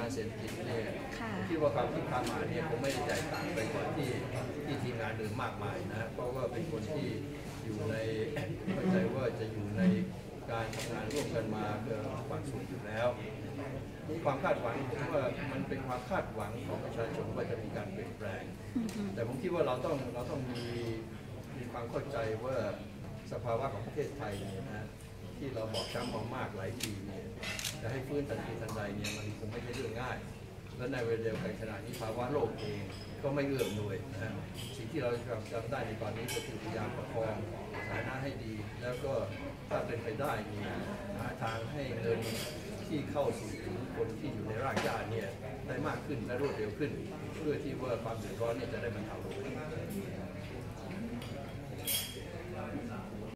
นาเศรษฐกิจเนี่ยค่ะผมคิดว่าความที่พามาเนี่ยคงไม่ได้แตกต่างไปกว่าที่ที่ทีมงานเดิมมากมายนะเพราะว่าเป็นคนที่อยู่ในเข้าใจว่าจะอยู่ในการทำงานร่วมกันมาเพื่อความสุขอยู่แล้วความคาดหวังผมว่ามันเป็นความคาดหวังของประชาชนว่าจะมีการเปลี่ยนแปลง แต่ผมคิดว่าเราต้องเราต้องมีมีความเข้าใจว่าสภาวะของประเทศไทยเนี่ยนะ ที่เราบอกช้ำมามากหลายปีเนี่ยจะให้ฟื้นทันทีทันใดเนี่ยมันคงไม่ใช่เรื่องง่าย และในเวลาเดียวกันขณะนี้ภาวะโลกเองก็ไม่เอื้ออำนวยนะฮะสิ่งที่เราทำได้ในตอนนี้ก็คือพยายามประคองฐานะให้ดี แล้วก็ถ้าเป็นไปได้เนี่ยหาทางให้เงินที่เข้าสู่ถึงคนที่อยู่ในรากหญ้าเนี่ยได้มากขึ้นและรวดเร็วขึ้น เพื่อที่ว่าความเดือดร้อนเนี่ยจะได้บรรเทาลง